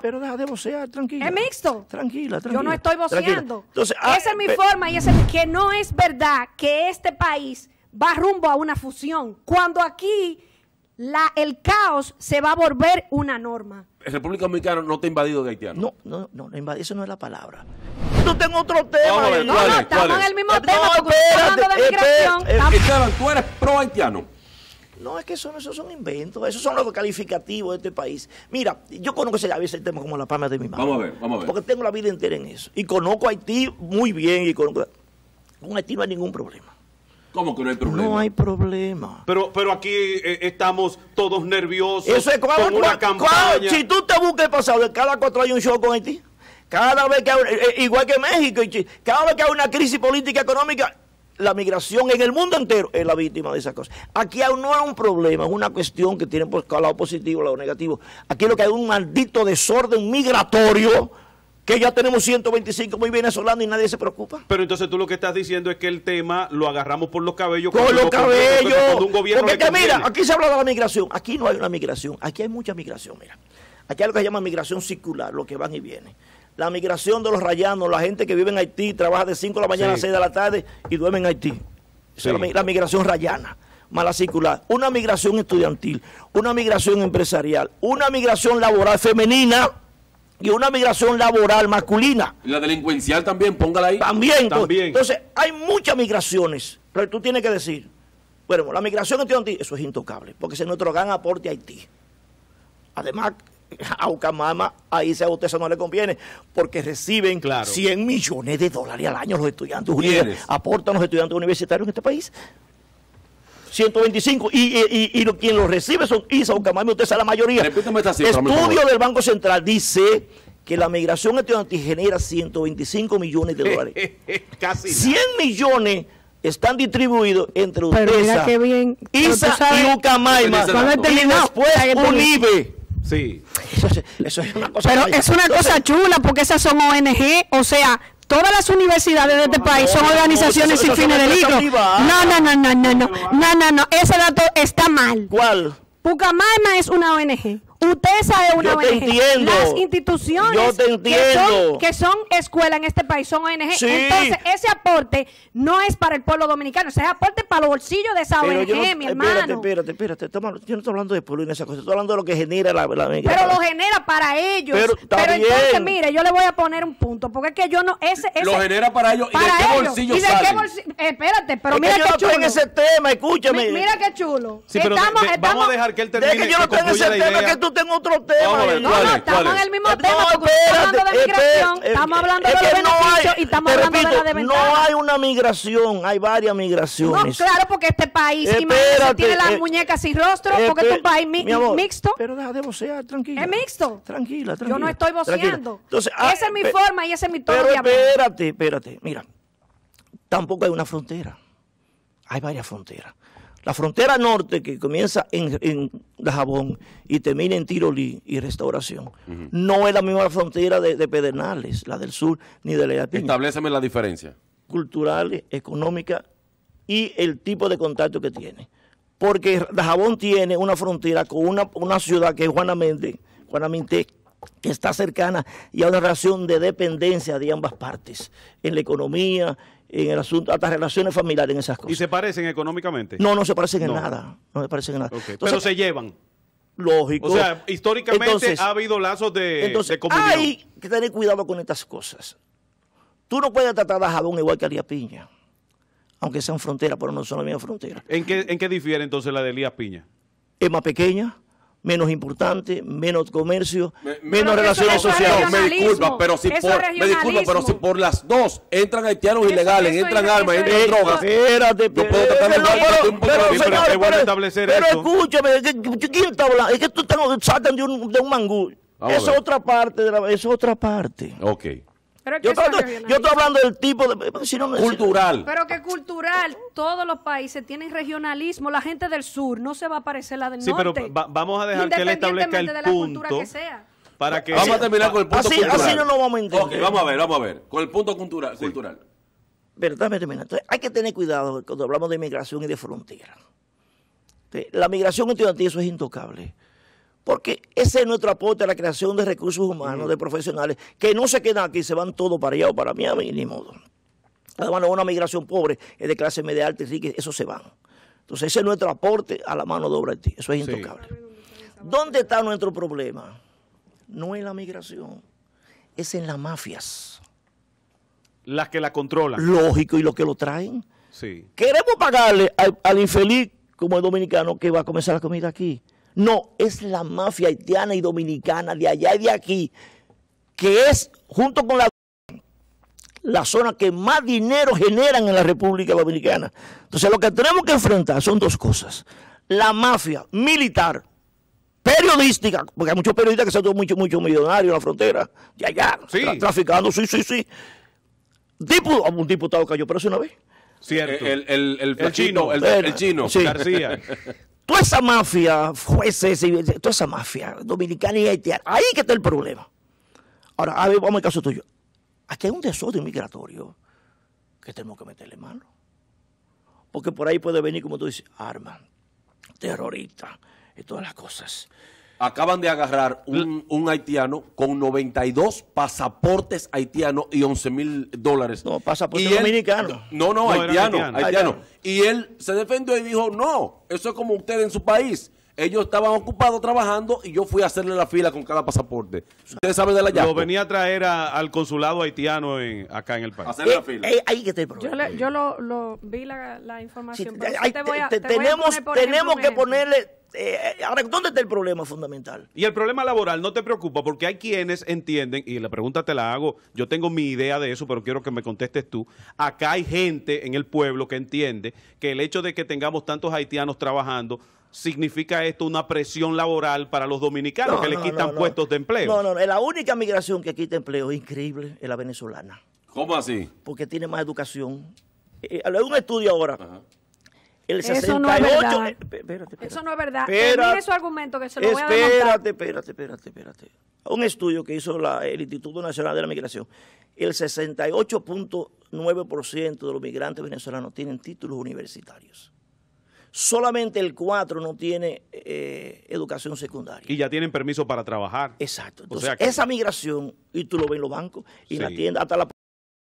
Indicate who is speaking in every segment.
Speaker 1: Pero deja de vocear, tranquila.
Speaker 2: Es mixto.
Speaker 1: Tranquila, tranquila.
Speaker 2: Yo no estoy voceando.
Speaker 1: Entonces, ah,
Speaker 2: Esa es mi
Speaker 1: pe-
Speaker 2: forma y ese es que no es verdad que este país va rumbo a una fusión. Cuando aquí la, el caos se va a volver una norma.
Speaker 3: República Dominicana no te ha invadido de haitiano.
Speaker 1: No, no, no, no, eso no es la palabra. Tú tengo otro tema.
Speaker 3: Ver,
Speaker 2: No,
Speaker 3: ¿cuál
Speaker 2: no,
Speaker 3: es?
Speaker 2: estamos
Speaker 3: ¿Cuál
Speaker 2: en el mismo tema porque usted está hablando de
Speaker 1: espérate,
Speaker 2: migración.
Speaker 1: espérate,
Speaker 2: Estamos-
Speaker 3: Esteban, tú eres pro haitiano.
Speaker 1: No, es que esos son inventos, esos son los calificativos de este país. Mira, yo conozco ese, a veces el tema como la palma de mi mano.
Speaker 3: Vamos a ver, vamos a ver.
Speaker 1: Porque tengo la vida entera en eso. Y conozco a Haití muy bien. y conozco, Con Haití no hay ningún problema.
Speaker 3: ¿Cómo que no hay problema?
Speaker 1: No hay problema.
Speaker 4: Pero, pero aquí eh, estamos todos nerviosos
Speaker 1: Eso es
Speaker 4: con
Speaker 1: cuando,
Speaker 4: una campaña.
Speaker 1: si tú te buscas el pasado, de cada cuatro años un show con Haití. Cada vez que hay, eh, eh, igual que México, cada vez que hay una crisis política económica, la migración en el mundo entero es la víctima de esas cosas. Aquí aún no es un problema, es una cuestión que tiene por lado positivo, lado negativo. Aquí lo que hay es un maldito desorden migratorio que ya tenemos 125 muy venezolanos y nadie se preocupa.
Speaker 4: Pero entonces tú lo que estás diciendo es que el tema lo agarramos por los cabellos.
Speaker 1: Con los cabellos.
Speaker 4: cuando un gobierno
Speaker 1: Porque que mira, aquí se habla de la migración. Aquí no hay una migración. Aquí hay mucha migración, mira. Aquí hay lo que se llama migración circular, lo que van y vienen. La migración de los rayanos, la gente que vive en Haití, trabaja de 5 de la mañana
Speaker 4: Sí.
Speaker 1: a 6 de la tarde y duerme en Haití. Esa es la, migración rayana, mala circular. Una migración estudiantil, una migración empresarial, una migración laboral femenina y una migración laboral masculina.
Speaker 3: Y la delincuencial también, póngala ahí.
Speaker 1: También. to-
Speaker 4: También.
Speaker 1: Entonces, hay muchas migraciones. Pero tú tienes que decir, bueno, la migración estudiantil, eso es intocable, porque ese es nuestro gran aporte a Haití. Además, a Ucamama, ahí se a usted eso no le conviene, porque reciben
Speaker 4: Claro.
Speaker 1: 100 millones de dólares al año los estudiantes universitarios. Aportan los estudiantes universitarios en este país. 125 y, y, y, y quien los recibe son ISA, Ucamama, usted sabe la mayoría.
Speaker 3: Repítame esta cifra,
Speaker 1: Estudio del Banco Central dice que la migración estudiantil genera 125 millones de dólares.
Speaker 4: Casi. nada.
Speaker 1: 100 millones están distribuidos entre
Speaker 2: Pero
Speaker 1: UTESA,
Speaker 2: bien.
Speaker 1: ISA y Ucamaima. Y después. UNIBE.
Speaker 4: Sí.
Speaker 1: Eso, es- eso es una cosa.
Speaker 2: Pero es una
Speaker 1: Entonces,
Speaker 2: cosa chula porque esas son ONG, o sea, todas las universidades de este país son
Speaker 1: no,
Speaker 2: organizaciones
Speaker 1: eso-
Speaker 2: sin
Speaker 1: eso
Speaker 2: fines de lucro. No, no, no, no, no, no, no, no, no, ese dato está mal.
Speaker 1: ¿Cuál?
Speaker 2: Pucamaima es una ONG. UTESA es una
Speaker 1: Yo te
Speaker 2: ONG.
Speaker 1: entiendo.
Speaker 2: Las instituciones
Speaker 1: Yo te
Speaker 2: Que,
Speaker 1: entiendo.
Speaker 2: son, que son escuelas en este país son ONG.
Speaker 1: Sí.
Speaker 2: Entonces, ese aporte no es para el pueblo dominicano, ese es aporte para los bolsillos de esa
Speaker 1: Pero
Speaker 2: ONG,
Speaker 1: yo no-
Speaker 2: mi
Speaker 1: espérate,
Speaker 2: hermano.
Speaker 1: espérate, espérate. estamos- yo no estoy hablando de pueblo y de esas cosas. Estoy hablando de lo que genera la, la
Speaker 2: Pero lo genera para ellos.
Speaker 1: Pero
Speaker 2: Pero, entonces, mire, yo le voy a poner un punto, porque es que yo no, ese, ese
Speaker 3: Lo genera para ellos. ¿Y de
Speaker 2: para
Speaker 3: qué
Speaker 2: ellos.
Speaker 3: bolsillo
Speaker 2: ¿Y de qué bolsillo? Eh, espérate, pero
Speaker 1: Es que
Speaker 2: mira
Speaker 1: yo
Speaker 2: qué
Speaker 1: no estoy
Speaker 2: chulo.
Speaker 1: en ese tema, escúchame.
Speaker 2: Mi- mira qué chulo.
Speaker 4: Sí, pero de-
Speaker 2: estamos,
Speaker 4: de- vamos
Speaker 2: estamos-
Speaker 4: a dejar que él
Speaker 1: De
Speaker 4: termine.
Speaker 1: que yo no
Speaker 4: que
Speaker 1: estoy en ese tema, que tú tengo otro tema.
Speaker 3: Ver,
Speaker 2: No,
Speaker 3: ¿cuál
Speaker 2: no,
Speaker 3: es?
Speaker 2: estamos
Speaker 3: ¿Cuál
Speaker 2: en
Speaker 3: es?
Speaker 2: el mismo
Speaker 1: Eh,
Speaker 2: tema,
Speaker 1: no,
Speaker 2: porque estamos hablando de
Speaker 1: espérate,
Speaker 2: migración,
Speaker 1: espérate,
Speaker 2: estamos hablando de
Speaker 1: es
Speaker 2: los
Speaker 1: que no
Speaker 2: beneficios
Speaker 1: hay-
Speaker 2: y estamos hablando de la desventaja.
Speaker 1: No hay una migración, hay varias
Speaker 2: No,
Speaker 1: migraciones.
Speaker 2: claro, porque este país, imagínate,
Speaker 1: Espérate,
Speaker 2: tiene las
Speaker 1: eh,
Speaker 2: muñecas sin rostro, porque es un país mi-
Speaker 1: mi amor,
Speaker 2: mixto.
Speaker 1: Pero deja de vocear, tranquila.
Speaker 2: Es mixto.
Speaker 1: Tranquila, tranquila.
Speaker 2: Yo no estoy
Speaker 1: tranquila.
Speaker 2: voceando.
Speaker 1: Entonces, ah,
Speaker 2: Esa es mi forma y ese es mi tono
Speaker 1: Pero
Speaker 2: de hablar.
Speaker 1: espérate, espérate. Mira, tampoco hay una frontera. Hay varias fronteras. La frontera norte, que comienza en, en Dajabón y termina en Tirolí y Restauración, no es la misma frontera de, de Pedernales, la del sur, ni de la Piña.
Speaker 3: Estableceme la diferencia.
Speaker 1: culturales, económicas y el tipo de contacto que tiene. Porque Dajabón tiene una frontera con una, una ciudad que es Juanamente, Juanamente, que está cercana y a una relación de dependencia de ambas partes, en la economía, en el asunto, hasta relaciones familiares, en esas
Speaker 4: ¿Y
Speaker 1: cosas.
Speaker 4: se parecen económicamente?
Speaker 1: No, no se parecen en nada. No se parecen en nada. Entonces,
Speaker 4: Pero se llevan.
Speaker 1: lógico.
Speaker 4: O sea, históricamente
Speaker 1: Entonces,
Speaker 4: ha habido lazos de,
Speaker 1: entonces,
Speaker 4: de comunión.
Speaker 1: hay que tener cuidado con estas cosas. Tú no puedes tratar a Dajabón igual que a Lía Piña, aunque sean fronteras, pero no son la misma frontera.
Speaker 4: ¿En qué, ¿En qué difiere entonces la de Elías Piña?
Speaker 1: Es más pequeña, menos importante, menos comercio,
Speaker 3: Me- me-
Speaker 1: menos
Speaker 2: eso-
Speaker 1: relaciones
Speaker 2: eso es
Speaker 1: sociales.
Speaker 3: Me disculpa, pero si
Speaker 2: Eso
Speaker 3: por, me disculpa, pero si por las dos entran haitianos
Speaker 2: Eso-
Speaker 3: ilegales,
Speaker 2: eso
Speaker 3: entran
Speaker 2: es-
Speaker 3: armas,
Speaker 2: eso
Speaker 3: entran drogas.
Speaker 1: Espérate,
Speaker 3: Yo puedo tratar de
Speaker 1: pero,
Speaker 3: un poco
Speaker 1: pero,
Speaker 4: pero
Speaker 1: señor, pero-
Speaker 4: establecer
Speaker 1: pero
Speaker 4: eso.
Speaker 1: escúchame, ¿qué- qué- ¿quién está hablando? Es que tú te sacan de un, de un mangú. Esa es otra parte, de la, esa es otra parte.
Speaker 3: Ok.
Speaker 2: Pero
Speaker 1: Yo
Speaker 2: es
Speaker 1: yo estoy hablando del tipo de... si no me-
Speaker 3: Cultural.
Speaker 2: Pero que cultural, todos los países tienen regionalismo. La gente del sur no se va a parecer a la del
Speaker 4: Sí, pero
Speaker 2: norte.
Speaker 4: va- vamos a dejar que él establezca el
Speaker 2: independientemente de la cultura
Speaker 4: punto
Speaker 2: que sea.
Speaker 4: para que...
Speaker 3: Vamos a terminar con el punto
Speaker 1: Así-
Speaker 3: cultural.
Speaker 1: así no nos vamos a entender.
Speaker 3: Ok, vamos a ver, vamos a ver. Con el punto cultural. cultural.
Speaker 1: Pero dame terminar. Entonces, hay que tener cuidado cuando hablamos de migración y de frontera. La migración estudiantil eso es intocable. Porque ese es nuestro aporte a la creación de recursos humanos, de profesionales, que no se quedan aquí, se van todos para allá o para Miami, ni modo. Además, no es una migración pobre, es de clase media alta y rica, eso se van. Entonces, ese es nuestro aporte a la mano de obra de ti. Eso es
Speaker 4: Sí.
Speaker 1: intocable. ¿Dónde está nuestro problema? No en la migración, es en las mafias.
Speaker 4: Las que la controlan.
Speaker 1: Lógico, y lo que lo traen.
Speaker 4: Sí.
Speaker 1: Queremos pagarle al, al infeliz como el dominicano que va a comenzar la comida aquí. No, es la mafia haitiana y dominicana de allá y de aquí, que es, junto con la, la zona que más dinero generan en la República Dominicana. Entonces, lo que tenemos que enfrentar son dos cosas. La mafia militar, periodística, porque hay muchos periodistas que son muchos muchos millonarios en la frontera, de allá,
Speaker 4: Sí.
Speaker 1: tra- traficando, sí, sí, sí. Dipu- un diputado cayó preso una vez.
Speaker 4: Cierto.
Speaker 3: El, el, el,
Speaker 4: chino.
Speaker 3: el, chino.
Speaker 1: sí.
Speaker 4: García.
Speaker 1: Toda esa mafia, jueces, toda esa mafia dominicana y haitiana, ahí que está el problema. Ahora, vamos al caso tuyo. Aquí hay un desorden migratorio que tenemos que meterle mano. Porque por ahí puede venir, como tú dices, armas, terroristas y todas las cosas.
Speaker 3: Acaban de agarrar un, un haitiano con 92 pasaportes haitianos y 11 mil dólares.
Speaker 1: No, pasaporte
Speaker 3: Y él-
Speaker 1: dominicano.
Speaker 3: No, no, haitiano,
Speaker 4: haitiano.
Speaker 3: haitiano.
Speaker 1: Haitiano.
Speaker 3: Y él se defendió y dijo, no, eso es como usted en su país. Ellos estaban ocupados trabajando y yo fui a hacerle la fila con cada pasaporte. Ustedes saben de la
Speaker 4: Lo venía a traer a- al consulado haitiano en, acá en el país.
Speaker 3: Hacerle la
Speaker 1: Eh,
Speaker 3: fila.
Speaker 1: eh, ahí que está el
Speaker 2: Yo,
Speaker 1: problema.
Speaker 2: le- yo lo, lo vi la, información.
Speaker 1: te-
Speaker 2: pero sí
Speaker 1: hay-
Speaker 2: te voy a-
Speaker 1: te-
Speaker 2: te voy a
Speaker 1: tenemos
Speaker 2: poner,
Speaker 1: tenemos
Speaker 2: ejemplo,
Speaker 1: que ponerle... eh, ahora, ¿dónde está el problema fundamental?
Speaker 4: Y el problema laboral no te preocupa porque hay quienes entienden, y la pregunta te la hago, yo tengo mi idea de eso, pero quiero que me contestes tú. Acá hay gente en el pueblo que entiende que el hecho de que tengamos tantos haitianos trabajando significa esto una presión laboral para los dominicanos
Speaker 1: No,
Speaker 4: que le
Speaker 1: no,
Speaker 4: quitan
Speaker 1: no, no.
Speaker 4: puestos de empleo.
Speaker 1: No, no, no. La única migración que quita empleo increíble es la venezolana.
Speaker 3: ¿Cómo así?
Speaker 1: porque tiene más educación. Eh, hay un estudio ahora. El
Speaker 2: Eso
Speaker 1: 68.
Speaker 2: no es verdad.
Speaker 1: eh, espérate, espérate.
Speaker 2: Eso no es verdad.
Speaker 1: Espera-
Speaker 2: Termine su argumento que se lo voy a desmontar.
Speaker 1: Espérate, espérate, espérate, espérate. Un estudio que hizo la- el Instituto Nacional de la Migración. El 68.9% de los migrantes venezolanos tienen títulos universitarios. Solamente el 4 no tiene eh, educación secundaria.
Speaker 4: Y ya tienen permiso para trabajar.
Speaker 1: Exacto.
Speaker 4: O
Speaker 1: Entonces,
Speaker 4: sea que-
Speaker 1: esa migración, y tú lo ves en los bancos, y en la tienda, hasta la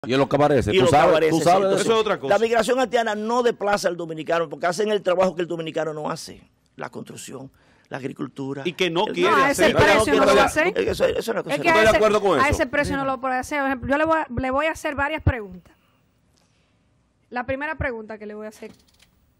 Speaker 3: Y en los cabarets.
Speaker 1: y
Speaker 3: ¿Tú
Speaker 1: los
Speaker 3: sabes, tú sabes
Speaker 1: Entonces,
Speaker 4: Eso es otra cosa.
Speaker 1: La migración haitiana no desplaza al dominicano porque hacen el trabajo que el dominicano no hace. La construcción, la agricultura.
Speaker 4: Y que no quiere
Speaker 2: No, a ese
Speaker 4: hacer.
Speaker 2: precio no lo
Speaker 1: quiere
Speaker 2: hace.
Speaker 1: Eso, eso es una cosa.
Speaker 2: Es que
Speaker 3: Estoy
Speaker 2: a
Speaker 3: de acuerdo con
Speaker 2: a
Speaker 3: eso.
Speaker 2: ese precio no lo puede hacer. Por ejemplo, yo le voy, a, le voy a hacer varias preguntas. La primera pregunta que le voy a hacer,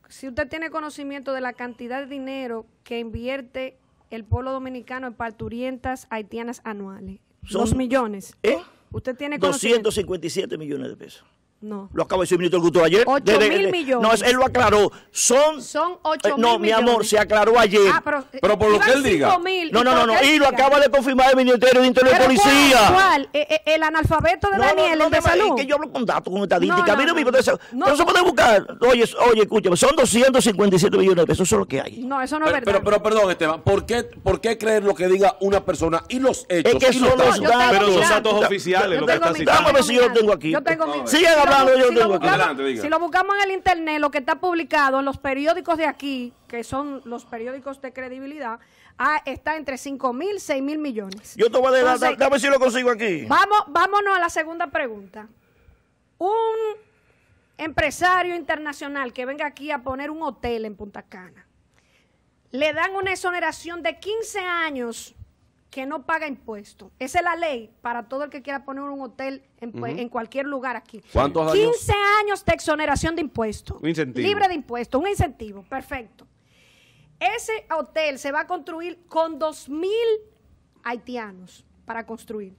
Speaker 2: si usted tiene conocimiento de la cantidad de dinero que invierte el pueblo dominicano en parturientas haitianas anuales,
Speaker 1: Son-
Speaker 2: dos millones.
Speaker 1: ¿Eh?
Speaker 2: ¿Usted tiene conocimiento?
Speaker 1: 257 millones de pesos.
Speaker 2: No.
Speaker 1: Lo acaba de decir el ministro del Cultura ayer.
Speaker 2: Ocho
Speaker 1: De- de-
Speaker 2: mil
Speaker 1: de-
Speaker 2: millones.
Speaker 1: No, es- él lo aclaró. Son.
Speaker 2: Son ocho
Speaker 1: eh, No,
Speaker 2: mil
Speaker 1: mi amor, se aclaró ayer.
Speaker 2: Ah, pero,
Speaker 3: Pero por lo que él diga.
Speaker 2: mil,
Speaker 1: no, no, no, no. Y lo acaba de confirmar el Ministerio de Interior y
Speaker 2: ¿Pero
Speaker 1: Policía.
Speaker 2: ¿Cuál? Eh, eh, ¿El analfabeto de
Speaker 1: No,
Speaker 2: Daniel,
Speaker 1: no, no,
Speaker 2: el de salud?
Speaker 1: que yo hablo con datos, con estadística.
Speaker 2: No, no,
Speaker 1: Mira,
Speaker 2: no, no.
Speaker 1: eso,
Speaker 2: No.
Speaker 1: pero se puede buscar. Oye, oye, escúchame, son 257 millones de pesos, eso es lo que hay.
Speaker 2: No, eso no es verdad.
Speaker 3: pero, pero, perdón, Esteban, ¿por qué, ¿por qué creer lo que diga una persona y los hechos?
Speaker 1: Es que
Speaker 3: y los
Speaker 1: son los
Speaker 3: datos?
Speaker 4: Pero son
Speaker 2: mi
Speaker 4: datos
Speaker 2: dato.
Speaker 4: oficiales
Speaker 2: mi.
Speaker 1: Vamos a ver si yo lo tengo aquí.
Speaker 2: Yo tengo mi-
Speaker 1: Sigan hablando,
Speaker 2: bu-
Speaker 1: yo
Speaker 2: si lo
Speaker 1: tengo
Speaker 2: buscamos-
Speaker 3: Adelante, diga.
Speaker 2: Si lo buscamos en el internet, lo que está publicado en los periódicos de aquí, que son los periódicos de credibilidad, ah, está entre 5 mil, 6 mil millones.
Speaker 1: Yo te voy a dar,
Speaker 2: Entonces,
Speaker 1: dame si lo consigo aquí.
Speaker 2: Vamos, vámonos a la segunda pregunta. Un empresario internacional que venga aquí a poner un hotel en Punta Cana, le dan una exoneración de 15 años que no paga impuestos. Esa es la ley para todo el que quiera poner un hotel en, en cualquier lugar aquí.
Speaker 3: ¿Cuántos años?
Speaker 2: 15 años de exoneración de impuestos.
Speaker 4: Un incentivo.
Speaker 2: Libre de impuestos, un incentivo, perfecto. Ese hotel se va a construir con 2.000 haitianos para construir.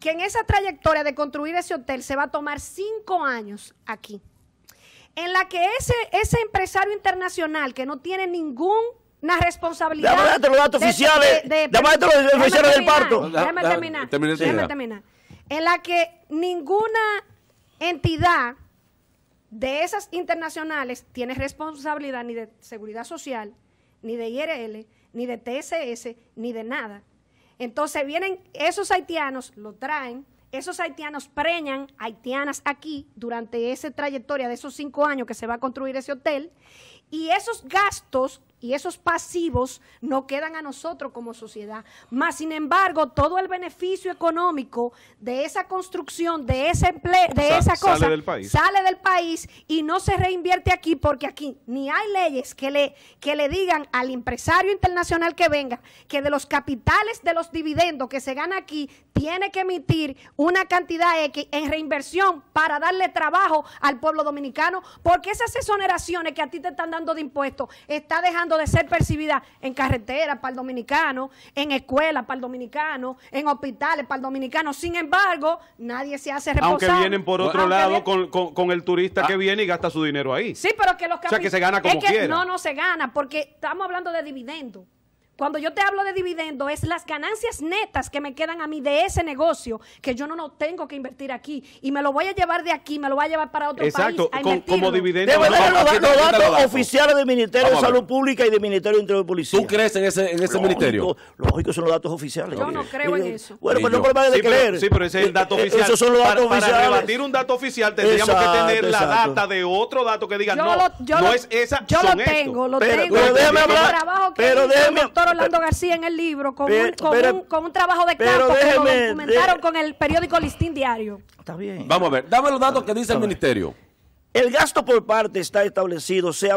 Speaker 2: Que en esa trayectoria de construir ese hotel se va a tomar 5 años aquí. En la que ese, ese empresario internacional que no tiene ninguna responsabilidad.
Speaker 1: Darte los datos oficiales. Dame darte los
Speaker 2: déjame
Speaker 1: oficiales del parto.
Speaker 2: Déjame terminar. déjame terminar. En la que ninguna entidad de esas internacionales tiene responsabilidad ni de seguridad social, ni de IRL, ni de TSS, ni de nada. Entonces vienen esos haitianos, lo traen, esos haitianos preñan haitianas aquí durante esa trayectoria de esos cinco años que se va a construir ese hotel, y esos gastos y esos pasivos no quedan a nosotros como sociedad. Más sin embargo, todo el beneficio económico de esa construcción, de ese empleo, de
Speaker 4: Sa-
Speaker 2: esa
Speaker 4: sale
Speaker 2: cosa,
Speaker 4: del país.
Speaker 2: sale del país y no se reinvierte aquí porque aquí ni hay leyes que le, que le digan al empresario internacional que venga que de los capitales de los dividendos que se gana aquí tiene que emitir una cantidad X en reinversión para darle trabajo al pueblo dominicano porque esas exoneraciones que a ti te están dando de impuestos está dejando de ser percibida en carreteras para el dominicano, en escuelas para el dominicano, en hospitales para el dominicano. Sin embargo, nadie se hace responsable.
Speaker 4: Aunque vienen por otro
Speaker 2: Aunque
Speaker 4: lado
Speaker 2: viene-
Speaker 4: con, con- con el turista que viene y gasta su dinero ahí.
Speaker 2: Sí, pero que los
Speaker 4: O sea, que se gana
Speaker 2: es
Speaker 4: como
Speaker 2: que
Speaker 4: quiera.
Speaker 2: No, no se gana, porque estamos hablando de dividendo. Cuando yo te hablo de dividendo, es las ganancias netas que me quedan a mí de ese negocio que yo no, no tengo que invertir aquí. Y me lo voy a llevar de aquí, me lo voy a llevar para otro
Speaker 4: Exacto,
Speaker 2: país. invertirlo.
Speaker 4: como dividendo.
Speaker 1: Debe dar los, datos
Speaker 3: lo dato.
Speaker 1: oficiales del Ministerio
Speaker 3: Vamos
Speaker 1: de. Salud Pública y del Ministerio de Interior y Policía.
Speaker 3: ¿Tú crees en ese, en ese
Speaker 1: Lógico,
Speaker 3: ministerio?
Speaker 1: Lógico, son los datos oficiales.
Speaker 2: Yo no creo en
Speaker 1: Eh,
Speaker 2: eso.
Speaker 1: Bueno,
Speaker 3: Ni
Speaker 1: pero no
Speaker 3: yo.
Speaker 1: problema de
Speaker 4: Sí pero,
Speaker 1: creer.
Speaker 4: sí, pero ese es el dato
Speaker 1: Eh, eh,
Speaker 4: oficial.
Speaker 1: Esos son los datos
Speaker 4: para, para
Speaker 1: oficiales.
Speaker 4: rebatir un dato oficial tendríamos
Speaker 1: Exacto,
Speaker 4: que tener la
Speaker 1: exacto.
Speaker 4: data de otro dato que diga
Speaker 2: Yo
Speaker 4: no,
Speaker 2: lo, yo
Speaker 4: no
Speaker 2: lo-
Speaker 4: es esa,
Speaker 2: yo
Speaker 4: son
Speaker 2: lo
Speaker 4: estos.
Speaker 2: tengo, lo
Speaker 1: Pero-
Speaker 2: tengo.
Speaker 1: pero
Speaker 2: El
Speaker 1: déjeme hablar, pero
Speaker 2: hizo
Speaker 1: déjeme-
Speaker 2: el doctor Orlando García en el libro con,
Speaker 1: Pero-
Speaker 2: un, con
Speaker 1: pero-
Speaker 2: un- con un trabajo de campo que lo
Speaker 1: déjeme-
Speaker 2: documentaron
Speaker 1: de-
Speaker 2: con el periódico Listín Diario.
Speaker 1: Está bien.
Speaker 3: Vamos a ver, dame los datos que dice el ministerio.
Speaker 1: El gasto por parte está establecido, sea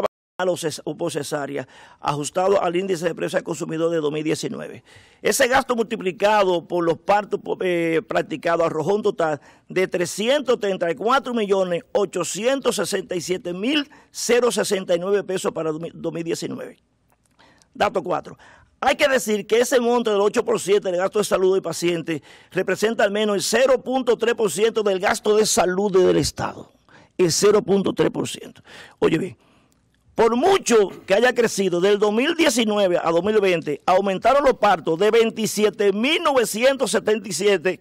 Speaker 1: o por cesárea, ajustado al índice de precios al consumidor de 2019. Ese gasto multiplicado por los partos eh, practicados arrojó un total de 334 millones 867 mil 069 pesos para 2019. Dato 4. Hay que decir que ese monto del 8% del gasto de salud del paciente representa al menos el 0.3% del gasto de salud del Estado. El 0.3%. Oye bien, por mucho que haya crecido del 2019 a 2020, aumentaron los partos de 27.977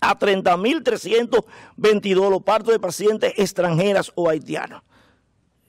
Speaker 1: a 30.322 los partos de pacientes extranjeras o haitianas.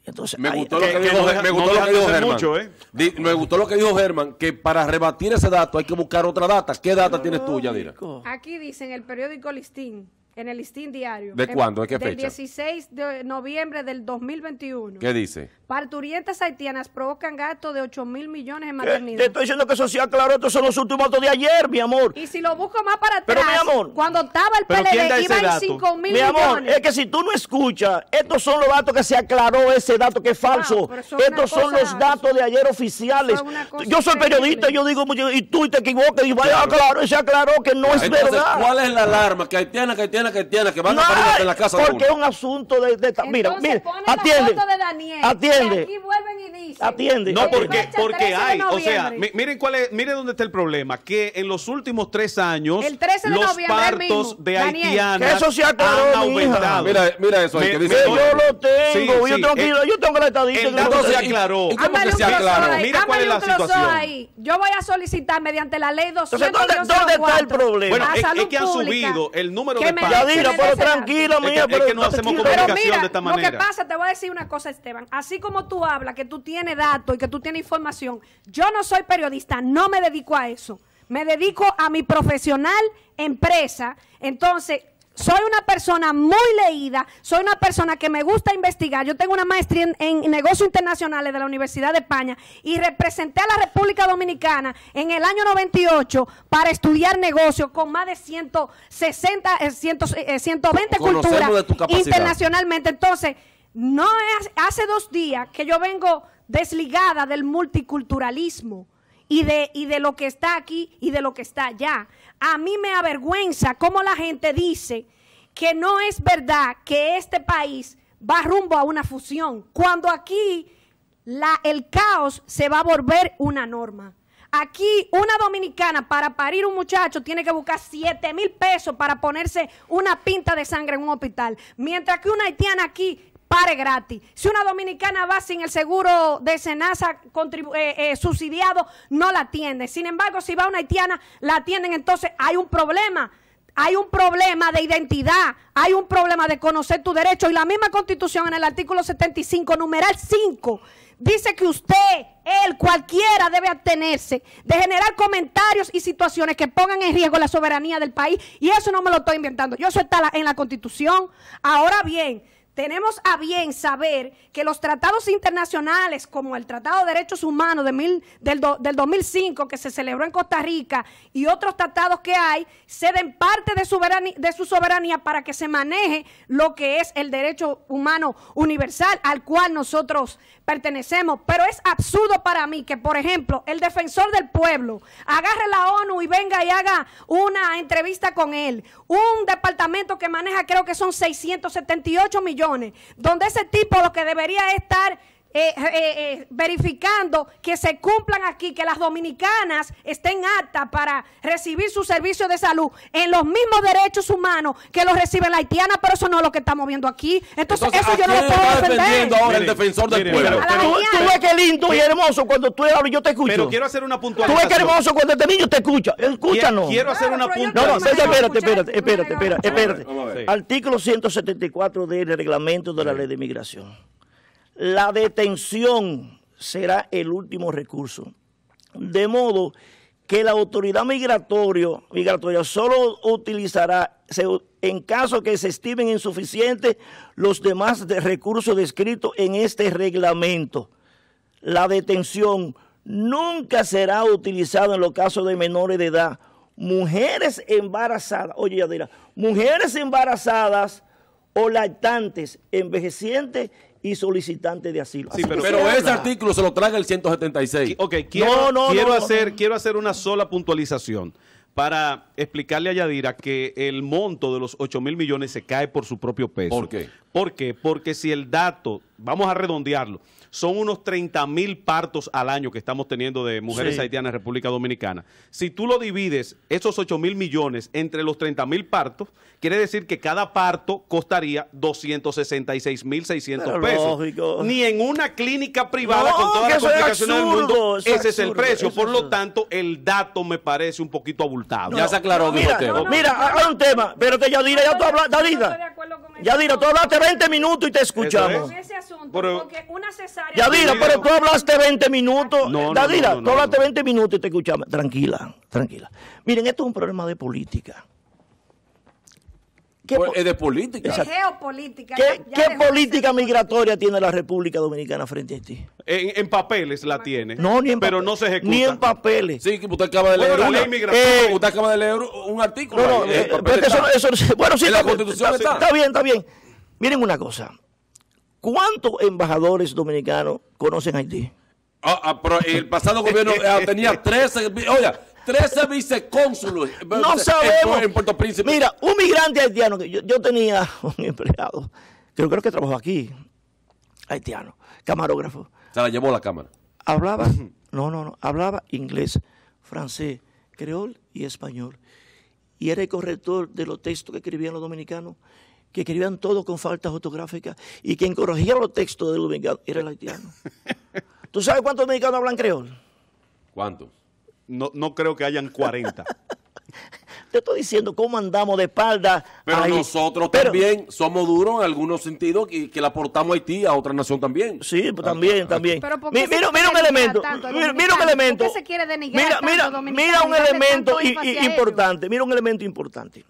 Speaker 1: Entonces,
Speaker 3: Me
Speaker 1: ahí-
Speaker 3: gustó lo
Speaker 4: que-
Speaker 3: dijo,
Speaker 4: no deja-
Speaker 3: me
Speaker 4: no
Speaker 3: gustó lo que dijo Germán.
Speaker 4: mucho, ¿eh?
Speaker 3: Di- Me gustó lo que dijo Germán, que para rebatir ese dato hay que buscar otra data. ¿Qué data tienes tú, Yadira?
Speaker 2: Aquí dice en el periódico Listín, en el Listín Diario.
Speaker 3: ¿De
Speaker 2: en-
Speaker 3: cuándo? ¿De qué
Speaker 2: Del
Speaker 3: fecha?
Speaker 2: 16 de noviembre del 2021.
Speaker 3: ¿Qué dice?
Speaker 2: Parturientas haitianas provocan gasto de 8 mil millones en maternidad.
Speaker 1: Te estoy diciendo que eso se aclaró, estos son los últimos datos de ayer, mi amor.
Speaker 2: Y si lo busco más para
Speaker 1: Pero,
Speaker 2: atrás,
Speaker 1: mi amor.
Speaker 2: cuando estaba el
Speaker 4: Pero ¿quién da
Speaker 2: PLD iba en
Speaker 4: dato?
Speaker 2: 5 mil
Speaker 1: Mi amor,
Speaker 2: millones.
Speaker 1: es que si tú no escuchas, estos son los datos que se aclaró ese dato que es falso.
Speaker 2: pero es una
Speaker 1: estos son
Speaker 2: cosa-
Speaker 1: los datos de ayer oficiales. Yo soy
Speaker 2: increíble.
Speaker 1: periodista, yo digo, mucho, y tú te equivocas y vaya, aclaró, se aclaró que no es
Speaker 3: Entonces,
Speaker 1: verdad.
Speaker 3: ¿cuál es la alarma? Que haitiana, que haitiana, que haitiana, que van
Speaker 1: No
Speaker 3: a parir
Speaker 1: hay,
Speaker 3: en la casa de
Speaker 1: porque es un asunto de... de esta- mira,
Speaker 2: Entonces
Speaker 1: mira,
Speaker 2: ponen
Speaker 1: atiende.
Speaker 2: la foto de Daniel.
Speaker 1: Atiende.
Speaker 2: Y aquí vuelven y dicen.
Speaker 1: Atiende.
Speaker 4: No, porque, porque
Speaker 2: 13 de
Speaker 4: hay, o sea, miren cuál es, miren dónde está el problema, que en los últimos tres años
Speaker 2: El 13 de
Speaker 4: los partos de haitianas
Speaker 1: Que eso se aclaró,
Speaker 4: han aumentado.
Speaker 3: Mira, mira eso ahí que dice.
Speaker 1: que yo lo tengo,
Speaker 4: Sí,
Speaker 1: yo,
Speaker 4: sí,
Speaker 1: tengo que
Speaker 4: eh,
Speaker 1: yo tengo la estadística.
Speaker 4: el dato se
Speaker 3: ¿Y-
Speaker 4: aclaró.
Speaker 3: que se aclaró?
Speaker 4: Mira cuál es la situación.
Speaker 2: Yo voy a solicitar mediante la ley 200
Speaker 1: Entonces, ¿dónde- dónde está el problema?
Speaker 4: Bueno, es- que han subido el número
Speaker 2: que
Speaker 4: de partos.
Speaker 1: Yadira, pero
Speaker 4: Es que-
Speaker 1: mía,
Speaker 4: es que no hacemos comunicación
Speaker 2: mira,
Speaker 4: de esta
Speaker 2: lo que
Speaker 4: manera.
Speaker 2: pasa, te voy a decir una cosa, Esteban. Así como tú hablas, que tú tienes datos y que tú tienes información, yo no soy periodista, no me dedico a eso. Me dedico a mi profesional empresa. Entonces, soy una persona muy leída, soy una persona que me gusta investigar. Yo tengo una maestría en, en negocios internacionales de la Universidad de España y representé a la República Dominicana en el año 98 para estudiar negocios con más de 160, eh, 100, eh, 120
Speaker 3: Conocemos
Speaker 2: culturas internacionalmente. Entonces, no es hace dos días que yo vengo desligada del multiculturalismo y de, y de lo que está aquí y de lo que está allá. A mí me avergüenza cómo la gente dice que no es verdad que este país va rumbo a una fusión, cuando aquí la, el caos se va a volver una norma. Aquí una dominicana para parir un muchacho tiene que buscar 7 mil pesos para ponerse una pinta de sangre en un hospital, mientras que una haitiana aquí pare gratis. Si una dominicana va sin el seguro de Senasa eh, eh, subsidiado, no la atiende. Sin embargo, si va una haitiana, la atienden. Entonces hay un problema. Hay un problema de identidad, hay un problema de conocer tu derecho. Y la misma constitución en el artículo 75, numeral 5, dice que usted, él, cualquiera debe abstenerse de generar comentarios y situaciones que pongan en riesgo la soberanía del país. Y eso no me lo estoy inventando. Yo eso está en la constitución. Ahora bien, tenemos a bien saber que los tratados internacionales, como el Tratado de Derechos Humanos del, do- del 2005, que se celebró en Costa Rica, y otros tratados que hay, ceden parte de, de su soberanía para que se maneje lo que es el derecho humano universal al cual nosotros pertenecemos. Pero es absurdo para mí que, por ejemplo, el defensor del pueblo agarre la ONU y venga y haga una entrevista con él. Un departamento que maneja, creo que son 678 millones, donde ese tipo lo que debería estar eh, eh, eh, verificando que se cumplan aquí, que las dominicanas estén aptas para recibir su servicio de salud en los mismos derechos humanos que los recibe la haitiana, pero eso no es lo que estamos viendo aquí. Entonces,
Speaker 3: Entonces,
Speaker 2: eso
Speaker 3: ¿a
Speaker 2: yo no lo puedo
Speaker 3: está defendiendo
Speaker 2: defender.
Speaker 3: ahora el defensor del
Speaker 4: miren,
Speaker 3: pueblo?
Speaker 2: A la
Speaker 1: Tú, ves que lindo y hermoso cuando tú hablas yo te escucho.
Speaker 4: Pero quiero hacer una
Speaker 1: Tú ves
Speaker 4: puntualización.
Speaker 1: que hermoso cuando este niño te escucha. Escúchanos.
Speaker 4: Quiero hacer una
Speaker 2: pero yo
Speaker 1: No, no, espérate, espérate, espérate, espérate, espérate. Artículo 174 del reglamento de la ley de migración. La detención será el último recurso. De modo que la autoridad migratorio, migratoria solo utilizará, en caso que se estimen insuficientes, los demás de recursos descritos en este reglamento la detención nunca será utilizada en los casos de menores de edad, mujeres embarazadas, oye mujeres embarazadas o lactantes, envejecientes y solicitantes de asilo.
Speaker 4: Sí, pero-
Speaker 3: ese
Speaker 1: habla.
Speaker 3: artículo se lo traga el 176.
Speaker 4: Ok, quiero,
Speaker 1: No, no,
Speaker 4: quiero
Speaker 1: no,
Speaker 4: hacer,
Speaker 1: no.
Speaker 4: quiero hacer una sola puntualización para explicarle a Yadira que el monto de los 8 mil millones se cae por su propio peso.
Speaker 3: ¿Por qué?
Speaker 4: ¿Por qué? Porque si el dato, vamos a redondearlo, son unos 30 mil partos al año que estamos teniendo de mujeres
Speaker 1: Sí.
Speaker 4: haitianas en República Dominicana. Si tú lo divides, esos 8 mil millones entre los 30 mil partos, quiere decir que cada parto costaría 266 mil 600
Speaker 1: Pero
Speaker 4: pesos.
Speaker 1: lógico.
Speaker 4: Ni en una clínica privada
Speaker 1: No,
Speaker 4: con todas las complicaciones del mundo,
Speaker 1: es
Speaker 4: ese es el precio. Por lo tanto, el dato me parece un poquito abultado.
Speaker 3: Ya se aclaró, dijo
Speaker 1: Mira, mira, haga un tema. Espérate, Yadira, ya tú hablas,
Speaker 2: Yo no estoy de
Speaker 1: Yadira.
Speaker 2: ese
Speaker 1: Yadira, tú hablaste 20 minutos y te escuchamos.
Speaker 2: asunto,
Speaker 4: Pero-
Speaker 2: porque una cesárea...
Speaker 1: Yadira, pero tú hablaste 20 minutos.
Speaker 4: No, no,
Speaker 1: Yadira,
Speaker 4: no, no,
Speaker 1: tú hablaste
Speaker 4: no.
Speaker 1: 20 minutos y te escuchamos. Tranquila, tranquila. Miren, esto es un problema de política. ¿Qué,
Speaker 3: Pues, es de política.
Speaker 2: de geopolítica.
Speaker 1: qué-
Speaker 2: ya- ya
Speaker 1: qué política migratoria tiene la República Dominicana frente a ti?
Speaker 4: En, en papeles la tiene.
Speaker 1: No, ni en
Speaker 4: Pero no se ejecuta.
Speaker 1: Ni en papeles.
Speaker 3: Sí, que usted acaba de
Speaker 4: Bueno,
Speaker 3: leer
Speaker 4: la
Speaker 3: una.
Speaker 4: ley migratoria.
Speaker 1: Eh,
Speaker 3: usted acaba de leer un artículo.
Speaker 1: No, no,
Speaker 3: ahí,
Speaker 1: eh, eso, eso- bueno, sí,
Speaker 3: En la
Speaker 1: está-
Speaker 3: Constitución
Speaker 1: está,
Speaker 3: está.
Speaker 1: está bien, está bien. Miren una cosa. ¿Cuántos embajadores dominicanos conocen Haití?
Speaker 3: Ah, ah, pero el pasado gobierno eh, tenía 13, vi- oiga, 13 vicecónsules eh,
Speaker 1: No
Speaker 3: en-
Speaker 1: sabemos.
Speaker 3: en Puerto Príncipe.
Speaker 1: Mira, un migrante haitiano, que yo, yo tenía un empleado, que yo creo que trabajó aquí, haitiano, camarógrafo,
Speaker 3: Se la llevó la cámara.
Speaker 1: hablaba, no, no, no, hablaba inglés, francés, creol y español. Y era el corrector de los textos que escribían los dominicanos, que escribían todo con faltas ortográficas, y quien corregía los textos de los dominicanos era el haitiano. ¿Tú sabes cuántos dominicanos hablan creol?
Speaker 3: ¿Cuánto?
Speaker 4: No, no creo que hayan 40.
Speaker 1: Te estoy diciendo cómo andamos de espalda.
Speaker 3: Pero
Speaker 1: ahí.
Speaker 3: nosotros
Speaker 1: Pero-
Speaker 3: también somos duros en algunos sentidos y que le aportamos a Haití, a otra nación también.
Speaker 1: Sí, pues también, también.
Speaker 2: Pero ¿por qué
Speaker 1: Mi-
Speaker 2: se
Speaker 1: Mira, mira un elemento, mira, mira un elemento.
Speaker 2: ¿Por qué se quiere denigrar
Speaker 1: Mira,
Speaker 2: tanto
Speaker 1: mira,
Speaker 2: a dominicanos
Speaker 1: mira un elemento importante, mira un elemento importante.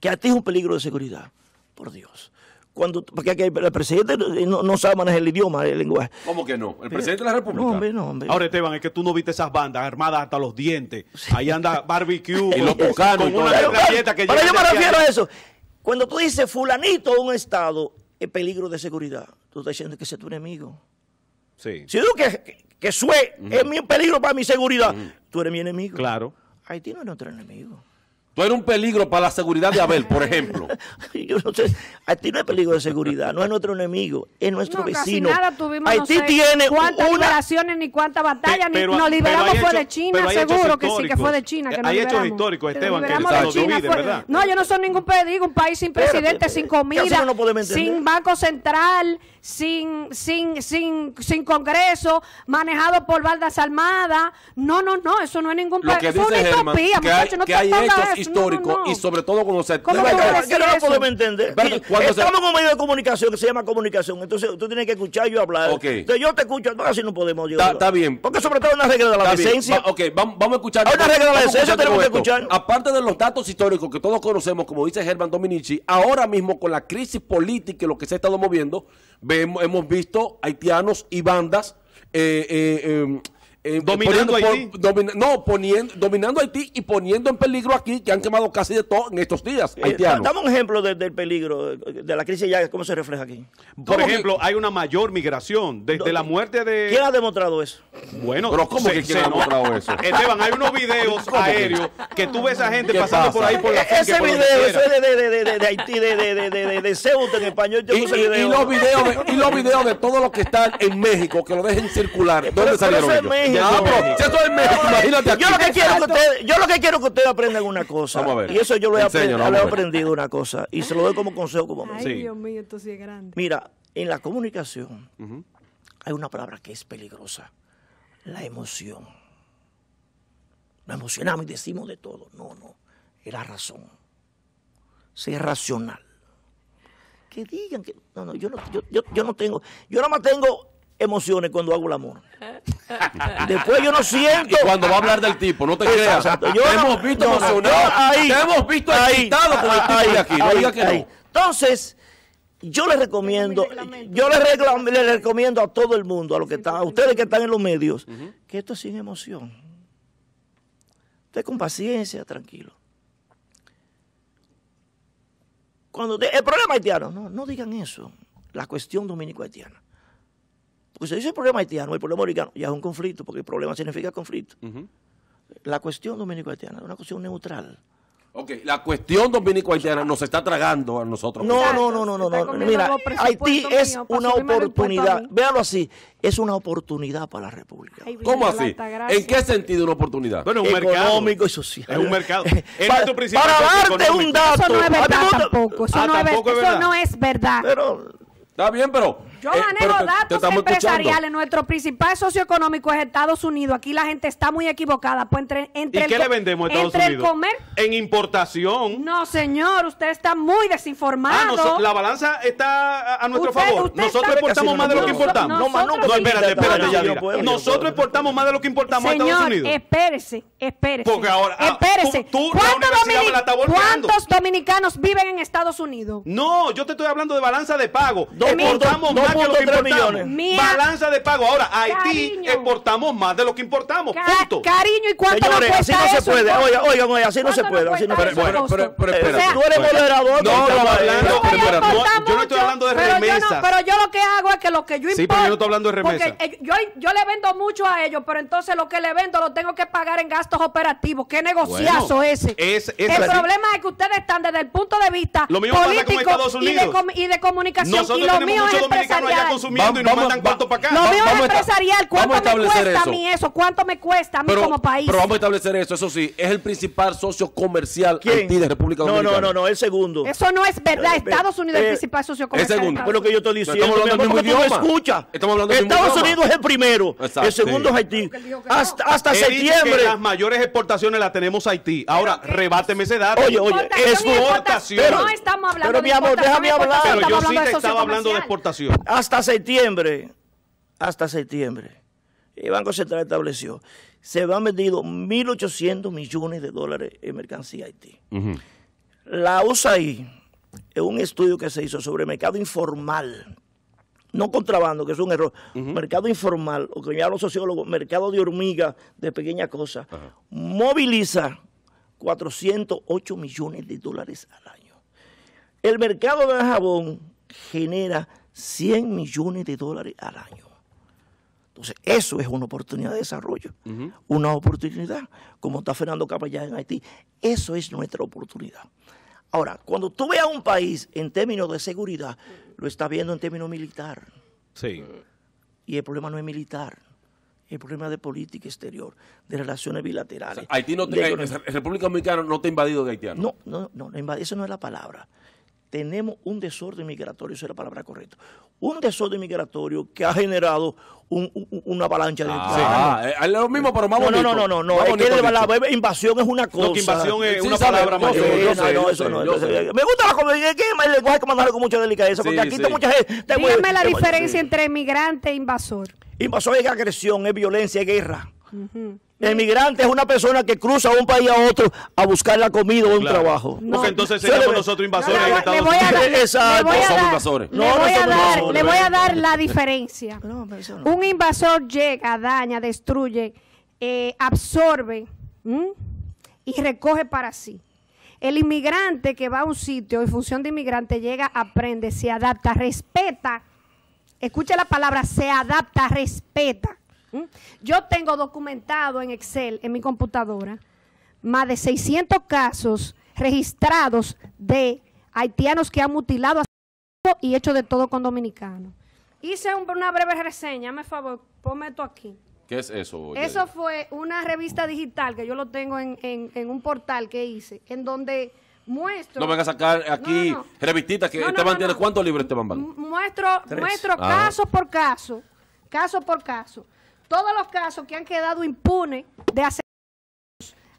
Speaker 1: Que a ti es un peligro de seguridad, por Dios. Cuando, porque aquí el presidente no, no sabe manejar el idioma, el lenguaje.
Speaker 3: ¿Cómo que no? El presidente de la República.
Speaker 1: No, hombre, no, hombre.
Speaker 4: Ahora, Esteban, es que tú no viste esas bandas armadas hasta los dientes. Ahí anda barbecue.
Speaker 3: Y los tucanos y
Speaker 4: Con una
Speaker 1: Pero,
Speaker 4: que
Speaker 1: pero yo me refiero a eso. Cuando tú dices fulanito de un estado, es peligro de seguridad. Tú estás diciendo que ese es tu enemigo.
Speaker 4: Sí,
Speaker 1: Si digo que, que, que Sue es mi peligro para mi seguridad, tú eres mi enemigo.
Speaker 4: claro.
Speaker 1: Haití no es nuestro enemigo.
Speaker 3: Tú eres un peligro para la seguridad de Abel, por ejemplo.
Speaker 1: Yo no sé, Haití no es peligro de seguridad, no es nuestro enemigo, es nuestro
Speaker 2: No, casi
Speaker 1: vecino.
Speaker 2: nada tuvimos,
Speaker 1: Haití
Speaker 2: no sé
Speaker 1: tiene
Speaker 2: cuántas
Speaker 1: una...
Speaker 2: liberaciones ni cuántas batallas, ni
Speaker 4: pero-
Speaker 2: nos liberamos fue de China, seguro que sí, que fue de China. Que nos
Speaker 4: Hay hechos históricos, Esteban, que
Speaker 2: de China,
Speaker 4: olvide,
Speaker 2: fue-
Speaker 4: ¿verdad?
Speaker 2: No, yo no soy ningún pedigo, un país sin
Speaker 1: Espérate,
Speaker 2: presidente, sin
Speaker 1: ¿qué
Speaker 2: comida,
Speaker 1: no
Speaker 2: sin banco central, sin, sin, sin, sin congreso, manejado por baldas armadas. No, no, no, eso no es ningún país. Fue una utopía, muchachos, no te
Speaker 3: hay
Speaker 2: pongas
Speaker 3: hechos
Speaker 2: eso.
Speaker 3: Histórico
Speaker 2: no, no.
Speaker 3: y sobre todo cuando se...
Speaker 2: ¿Cómo
Speaker 1: que no podemos entender.
Speaker 3: Se-
Speaker 1: Estamos en un medio de comunicación que se llama comunicación. Entonces tú tienes que escuchar yo hablar. Entonces yo te escucho, no, así no podemos. yo-
Speaker 3: Está- bien.
Speaker 1: Porque sobre todo es una regla de la decencia.
Speaker 3: va- ok, vamos, vamos a escuchar.
Speaker 1: Hay una regla de la decencia, tenemos que escuchar.
Speaker 3: Aparte de los datos históricos que todos conocemos, como dice Germán Dominici, ahora mismo con la crisis política y lo que se ha estado moviendo, vemos, hemos visto haitianos y bandas eh, eh, eh, eh,
Speaker 4: Dominando
Speaker 3: poniendo-
Speaker 4: Haití.
Speaker 3: por- domina- no, poniendo, dominando Haití y poniendo en peligro aquí, que han quemado casi de todo en estos días,
Speaker 1: Eh. Dame un ejemplo de- del peligro, de la crisis ya, ¿cómo se refleja aquí?
Speaker 4: Por
Speaker 3: ¿Cómo que-
Speaker 4: ejemplo, hay una mayor migración desde
Speaker 1: No,
Speaker 4: la muerte de...
Speaker 1: ¿Quién ha demostrado eso?
Speaker 4: Bueno,
Speaker 3: Pero ¿cómo que quién ha demostrado eso?
Speaker 4: Esteban, hay unos videos aéreos que tú ves a gente
Speaker 3: ¿Qué
Speaker 4: pasando
Speaker 3: pasa?
Speaker 4: por ahí por la finca,
Speaker 1: Ese
Speaker 4: por donde
Speaker 1: video, eso es de, de, de, de, de Haití, de, de, de, de, de, de Ceuta en español. Yo
Speaker 3: Y,
Speaker 1: puse
Speaker 3: y- y
Speaker 1: video.
Speaker 3: los videos de, y los videos de todo lo que está en México, que lo dejen circular. ¿Dónde
Speaker 1: pero
Speaker 3: salieron
Speaker 1: es
Speaker 3: ellos?
Speaker 1: México.
Speaker 3: Pero si eso es México, imagínate aquí.
Speaker 1: Yo lo que quiero que ustedes, yo lo que quiero que ustedes aprendan una cosa.
Speaker 3: Vamos a ver.
Speaker 1: Y eso yo lo he, lo he aprendido una cosa. Y se lo doy como consejo como
Speaker 2: Ay,
Speaker 4: Sí.
Speaker 2: Dios mío, esto sí es grande.
Speaker 1: Mira, en la comunicación hay una palabra que es peligrosa. La emoción. Nos emocionamos y decimos de todo. No, no. Es la razón. Ser racional. Que digan que. No, no, yo no, yo, yo- yo no tengo. Yo nada más tengo emociones cuando hago el amor. Después yo no siento.
Speaker 3: Y cuando va a hablar del tipo, no te creas.
Speaker 1: Exacto.
Speaker 3: Te
Speaker 1: Yo no-
Speaker 3: hemos visto
Speaker 1: no,
Speaker 3: emocionado.
Speaker 1: ahí-
Speaker 3: te hemos visto
Speaker 1: ahí,
Speaker 3: excitado con el tipo
Speaker 1: ahí,
Speaker 3: de aquí. No
Speaker 1: ahí,
Speaker 3: digas que
Speaker 1: ahí.
Speaker 3: no.
Speaker 1: Entonces, yo les recomiendo, yo les, reclam- les recomiendo a todo el mundo, a los que están, a ustedes que están en los medios, que esto es sin emoción. Usted con paciencia, tranquilo. Cuando te- el problema haitiano, no, no digan eso. La cuestión dominico-haitiana. Porque si dice el problema haitiano, el problema americano, ya es un conflicto, porque el problema significa conflicto. La cuestión dominico-haitiana es una cuestión neutral.
Speaker 3: Ok, la cuestión dominico-haitiana nos está tragando a nosotros.
Speaker 1: No, no, no, no, no,
Speaker 2: se
Speaker 1: Mira, Haití es una oportunidad. Véalo así, es una oportunidad para la República.
Speaker 2: Ay,
Speaker 3: ¿Cómo así? ¿En qué sentido una oportunidad?
Speaker 4: Bueno, es un mercado.
Speaker 1: Económico y social.
Speaker 4: Es un mercado. Es
Speaker 1: para, darte
Speaker 4: económico.
Speaker 1: un dato.
Speaker 2: Eso no es verdad tampoco. Eso,
Speaker 4: Ah,
Speaker 2: no, es, ver-
Speaker 4: tampoco es
Speaker 2: eso
Speaker 4: verdad.
Speaker 2: no es verdad.
Speaker 1: Pero
Speaker 3: Está bien, pero.
Speaker 2: Yo
Speaker 3: eh,
Speaker 2: manejo
Speaker 3: pero te- te
Speaker 2: datos empresariales.
Speaker 3: escuchando.
Speaker 2: Nuestro principal socioeconómico es Estados Unidos. Aquí la gente está muy equivocada. Pues entre,
Speaker 4: ¿Y
Speaker 2: entre el
Speaker 4: qué le vendemos a Estados
Speaker 2: entre
Speaker 4: Unidos?
Speaker 2: el comer.
Speaker 4: En importación.
Speaker 2: No, señor, usted está muy
Speaker 4: Ah,
Speaker 2: desinformado.
Speaker 4: noso- la balanza está a, nuestro
Speaker 2: Usted-
Speaker 4: favor.
Speaker 2: usted
Speaker 4: Nosotros
Speaker 2: está-
Speaker 4: exportamos más de lo que
Speaker 1: no-
Speaker 4: importamos.
Speaker 2: no-
Speaker 1: no, más.
Speaker 4: No, espérate, espérate,
Speaker 1: No, ya no
Speaker 4: Nosotros exportamos más de lo que importamos a Estados Unidos.
Speaker 2: espérese, espérese.
Speaker 4: Porque ahora, ah,
Speaker 2: espérese.
Speaker 4: tú- tú, la
Speaker 2: ¿Cuántos,
Speaker 4: universidad me la
Speaker 2: domini-
Speaker 4: está volteando.
Speaker 2: ¿Cuántos dominicanos viven en Estados Unidos?
Speaker 4: No, yo te estoy hablando de balanza de pago. Exportamos
Speaker 1: punto-
Speaker 4: más que lo que importamos.
Speaker 1: millones.
Speaker 2: Mía.
Speaker 4: Balanza de pago. Ahora, Haití
Speaker 2: Cariño.
Speaker 4: exportamos más de lo que importamos.
Speaker 2: Ca-
Speaker 4: Punto.
Speaker 2: Cariño, ¿y cuánto
Speaker 1: Señores,
Speaker 2: nos
Speaker 1: así no se puede. Oigan, oigan, oigan, así no se
Speaker 2: ¿Cuánto
Speaker 1: puede. Así no se puede.
Speaker 3: Bueno, pero,
Speaker 2: costo?
Speaker 3: pero,
Speaker 1: Eh,
Speaker 3: espérate.
Speaker 1: tú eres moderador.
Speaker 3: No,
Speaker 1: no,
Speaker 3: hablando.
Speaker 2: A
Speaker 3: pero
Speaker 4: No, yo no estoy hablando de
Speaker 2: pero yo no-
Speaker 4: remesas.
Speaker 2: pero yo lo que hago es que lo que yo
Speaker 4: Sí,
Speaker 2: importo.
Speaker 4: pero yo no estoy hablando de remesas.
Speaker 2: Eh, yo, yo le vendo mucho a ellos, pero entonces lo que le vendo lo tengo que pagar en gastos operativos. ¿Qué negociazo
Speaker 4: Bueno,
Speaker 2: ese?
Speaker 4: es- es
Speaker 2: el problema es que ustedes están desde el punto de vista
Speaker 4: Lo mismo pasa con
Speaker 2: político
Speaker 4: Estados
Speaker 2: y, de,
Speaker 4: Unidos.
Speaker 2: y de comunicación.
Speaker 4: Nosotros
Speaker 2: y lo mío es
Speaker 4: dominicanos allá consumiendo y nos
Speaker 3: Vamos-
Speaker 4: mandan
Speaker 3: va-
Speaker 4: cuánto para acá.
Speaker 2: Lo
Speaker 3: Va-
Speaker 2: mío es empresarial.
Speaker 3: vamos a
Speaker 2: ¿Cuánto me
Speaker 3: establecer
Speaker 2: cuesta a
Speaker 3: eso.
Speaker 2: mí eso? ¿Cuánto me cuesta a mí
Speaker 3: Pero,
Speaker 2: como país?
Speaker 3: pero vamos a establecer eso, eso sí, es el principal socio comercial. Haití de República
Speaker 1: No,
Speaker 3: Dominicana.
Speaker 1: no, no, no, el segundo.
Speaker 2: Eso no es verdad.
Speaker 1: Eh,
Speaker 2: Estados Unidos es
Speaker 1: eh,
Speaker 2: el principal socio
Speaker 3: el
Speaker 2: comercial.
Speaker 3: segundo.
Speaker 2: de
Speaker 1: Fue lo que yo estoy
Speaker 3: Estamos
Speaker 1: diciendo.
Speaker 3: hablando del mismo idioma. Estamos hablando del mismo
Speaker 1: Estados. Unidos es el primero.
Speaker 3: Exacto,
Speaker 1: el segundo
Speaker 3: sí.
Speaker 1: es Haití. Hasta, septiembre.
Speaker 4: que las mayores exportaciones las tenemos a Haití. Ahora, rebáteme ese dato.
Speaker 1: Oye, oye,
Speaker 4: exportación.
Speaker 2: exportación. No estamos hablando
Speaker 1: Pero,
Speaker 2: de
Speaker 1: mi amor, déjame hablar.
Speaker 2: exportación,
Speaker 4: Pero yo sí te estaba hablando de exportación.
Speaker 1: Hasta septiembre, hasta septiembre, el Banco Central estableció, se han vendido 1.800 millones de dólares en mercancía a Haití. La USAID es un estudio que se hizo sobre el mercado informal, no contrabando, que es un error, mercado informal, o que llaman los sociólogos, mercado de hormigas, de pequeñas cosas, moviliza 408 millones de dólares al año. El mercado del jabón genera 100 millones de dólares al año. Entonces, eso es una oportunidad de desarrollo. Una oportunidad, como está Fernando Capellán en Haití. Eso es nuestra oportunidad. Ahora, cuando tú veas un país en términos de seguridad, lo estás viendo en términos militar.
Speaker 4: Sí.
Speaker 1: Y el problema no es militar. El problema es de política exterior, de relaciones bilaterales.
Speaker 3: Haití no te,
Speaker 1: de
Speaker 3: eh. República Dominicana no te ha invadido de haitianos.
Speaker 1: No, no, no, eso no es la palabra. Tenemos un desorden migratorio, esa es la palabra correcta. Un desorden migratorio que ha generado un- un- una avalancha de
Speaker 3: Ah, eh, es lo mismo, pero más
Speaker 1: no, no,
Speaker 3: bonito.
Speaker 1: no, no, no,
Speaker 3: Más
Speaker 1: es
Speaker 3: bonito
Speaker 1: que la,
Speaker 3: dicho.
Speaker 1: la invasión es una cosa.
Speaker 4: Que invasión es
Speaker 3: Sí,
Speaker 4: una
Speaker 3: sabe,
Speaker 4: palabra
Speaker 3: yo
Speaker 4: mayor.
Speaker 1: Sí,
Speaker 3: yo
Speaker 1: no,
Speaker 3: sé,
Speaker 1: no, eso no,
Speaker 3: yo sé.
Speaker 1: Me gusta la comedia, es que el lenguaje que manejarlo con mucha delicadeza, porque
Speaker 3: Sí,
Speaker 1: aquí
Speaker 3: sí.
Speaker 1: está mucha gente. está muy-
Speaker 2: Dígame la diferencia
Speaker 1: sí.
Speaker 2: entre migrante e invasor.
Speaker 1: Invasor es agresión, es violencia, es guerra. El migrante es una persona que cruza de un país a otro a buscar la comida o un
Speaker 4: Claro.
Speaker 1: trabajo.
Speaker 4: Porque entonces
Speaker 1: le-
Speaker 4: nosotros
Speaker 2: No,
Speaker 4: invasores
Speaker 2: le
Speaker 4: en
Speaker 2: voy-
Speaker 4: Estados
Speaker 2: le voy a
Speaker 4: Unidos.
Speaker 2: dar- le
Speaker 1: Exacto.
Speaker 2: voy a
Speaker 3: No somos invasores.
Speaker 2: le
Speaker 1: No, no
Speaker 2: voy a dar- le voy a dar la diferencia.
Speaker 1: No, pero eso no.
Speaker 2: Un invasor llega, daña, destruye, eh, absorbe ¿m? y recoge para sí. El inmigrante que va a un sitio en función de inmigrante llega, aprende, se adapta, respeta. Escuche la palabra, se adapta, respeta. Yo tengo documentado en Excel, en mi computadora, más de 600 casos registrados de haitianos que han mutilado a y hecho de todo con dominicanos. Hice un- una breve reseña, me favor, ponme esto aquí.
Speaker 3: ¿Qué es eso?
Speaker 2: Eso fue una revista digital que yo lo tengo en, en- en un portal que hice, en donde muestro...
Speaker 3: No venga a sacar aquí
Speaker 2: No, no.
Speaker 3: revistitas que
Speaker 2: No, no,
Speaker 3: Esteban
Speaker 2: no,
Speaker 3: tiene.
Speaker 2: no.
Speaker 3: ¿Cuántos libros Esteban van?
Speaker 2: Mu- Muestro, muestro
Speaker 3: Ah.
Speaker 2: caso por caso, caso por caso, todos los casos que han quedado impunes de hacer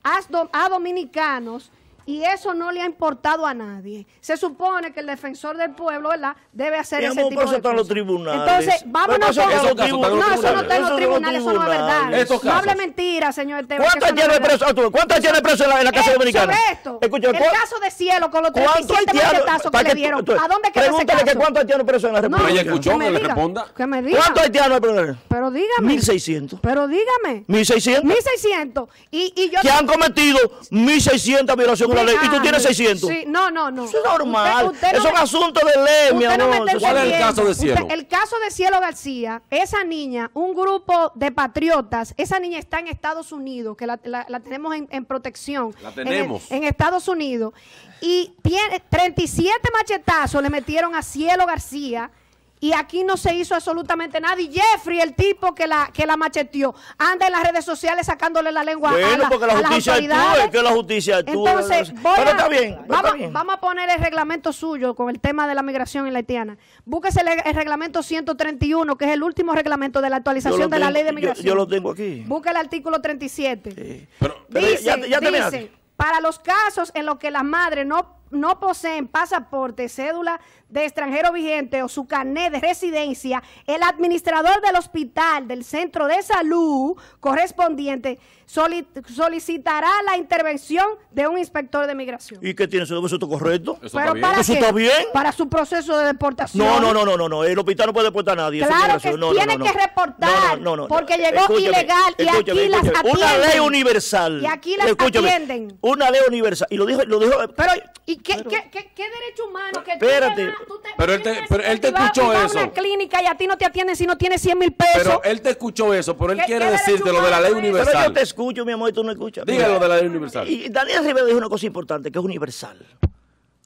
Speaker 2: a, do- a dominicanos y eso no le ha importado a nadie. Se supone que el defensor del pueblo, ¿verdad?, debe hacer
Speaker 1: Mi
Speaker 2: ese
Speaker 1: amor,
Speaker 2: tipo
Speaker 1: eso
Speaker 2: de
Speaker 1: los
Speaker 2: cosas.
Speaker 1: tribunales.
Speaker 2: Entonces,
Speaker 1: Pero
Speaker 2: vámonos
Speaker 1: eso
Speaker 2: con...
Speaker 1: en
Speaker 2: No, eso no está en los
Speaker 1: Eso
Speaker 2: tribunales, eso no es verdad. No hable mentira, señor Esteban. que
Speaker 1: ¿Cuántos
Speaker 2: eso no es
Speaker 1: haitianos
Speaker 2: verdad.
Speaker 1: presos? ¿Cuántos haitianos presos en la, en la casa
Speaker 2: Eh,
Speaker 1: dominicana?
Speaker 2: Sobre esto,
Speaker 1: Escúchame,
Speaker 2: el
Speaker 1: ¿cu-
Speaker 2: caso de cielo con los
Speaker 1: ¿cuántos
Speaker 2: 37
Speaker 1: haitianos-
Speaker 2: machetazos que
Speaker 1: para
Speaker 2: le
Speaker 1: que-
Speaker 2: dieron. ¿A dónde quedó ese
Speaker 1: Pregúntale que
Speaker 2: caso?
Speaker 1: cuántos haitianos presos en la
Speaker 2: No,
Speaker 1: República.
Speaker 3: Pero ella escuchó,
Speaker 2: que
Speaker 3: que le responda.
Speaker 2: Que me diga.
Speaker 1: ¿Cuántos haitianos presos?
Speaker 2: Pero dígame.
Speaker 1: 1600.
Speaker 2: Pero dígame.
Speaker 1: 1600.
Speaker 2: 1600. Y, y yo.
Speaker 1: Que han cometido 1600 violaciones la ley. Y tú tienes 600.
Speaker 2: Sí, no, no, no.
Speaker 1: Eso es normal.
Speaker 2: Usted- usted no
Speaker 1: Eso es
Speaker 2: me-
Speaker 1: asunto de ley,
Speaker 2: Usted no
Speaker 1: amor.
Speaker 2: me está
Speaker 3: ¿Cuál es el caso de Cielo?
Speaker 2: Usted- el caso de Cielo García, esa niña, un grupo de patriotas, esa niña está en Estados Unidos, que la, la- la tenemos en, en protección.
Speaker 3: La
Speaker 2: en el-
Speaker 3: tenemos.
Speaker 2: En, Estados Unidos. Y tiene 37 machetazos le metieron a Cielo García. Y aquí no se hizo absolutamente nada. Y Jeffrey, el tipo que la, que la macheteó, anda en las redes sociales sacándole la lengua a,
Speaker 1: Bueno,
Speaker 2: la-
Speaker 1: porque la
Speaker 2: a las
Speaker 1: justicia actúa,
Speaker 2: autoridades.
Speaker 1: es que la justicia actúa.
Speaker 2: Entonces, voy
Speaker 1: pero
Speaker 2: a-
Speaker 1: está bien, pero
Speaker 2: vamos,
Speaker 1: está bien.
Speaker 2: vamos a poner el reglamento suyo con el tema de la migración en la haitiana. Búsquese el, el reglamento 131, que es el último reglamento de la actualización de la ley de migración.
Speaker 1: Yo, lo tengo aquí.
Speaker 2: Busca el artículo 37.
Speaker 1: Sí.
Speaker 3: Pero,
Speaker 1: Pero
Speaker 2: Dice,
Speaker 1: ya- ya terminaste.
Speaker 2: dice, para los casos en los que las madres no, no poseen pasaporte, cédula de extranjero vigente o su carnet de residencia, el administrador del hospital, del centro de salud correspondiente, soli- solicitará la intervención de un inspector de migración.
Speaker 1: ¿Y qué tiene eso? ¿Eso está correcto?
Speaker 3: Eso
Speaker 2: Pero
Speaker 3: está bien.
Speaker 2: para
Speaker 1: ¿Eso está bien?
Speaker 2: Para su proceso de deportación.
Speaker 1: No, no, no, no, no, no. El hospital no puede deportar a nadie.
Speaker 2: Claro que
Speaker 1: No, no,
Speaker 2: tiene
Speaker 1: no, no.
Speaker 2: que reportar,
Speaker 1: No, no, no,
Speaker 2: porque llegó
Speaker 1: Escúchame,
Speaker 2: ilegal y
Speaker 1: escúchame,
Speaker 2: aquí las
Speaker 1: escúchame. Una
Speaker 2: atienden.
Speaker 1: ley universal.
Speaker 2: Y aquí las
Speaker 1: Escúchame,
Speaker 2: atienden.
Speaker 1: Una ley universal. Y lo dijo, lo dijo.
Speaker 2: Pero, ¿y qué, qué, qué, qué derecho humano que tú
Speaker 1: Espérate.
Speaker 2: te vas- tú te
Speaker 3: Pero él te- pero él te
Speaker 2: vas-
Speaker 3: escuchó
Speaker 2: vas a
Speaker 3: eso.
Speaker 2: una clínica y a ti no te atienden si no tienes 100 mil pesos.
Speaker 3: pero él te escuchó eso, pero él
Speaker 2: ¿Qué-
Speaker 3: quiere decirte lo de la ley
Speaker 2: es?
Speaker 1: Pero yo
Speaker 3: universal.
Speaker 1: te escucho, mi amor, y tú no escuchas.
Speaker 3: Dígalo de la ley universal.
Speaker 1: Y Daniel Rivera dijo una cosa importante, que es universal.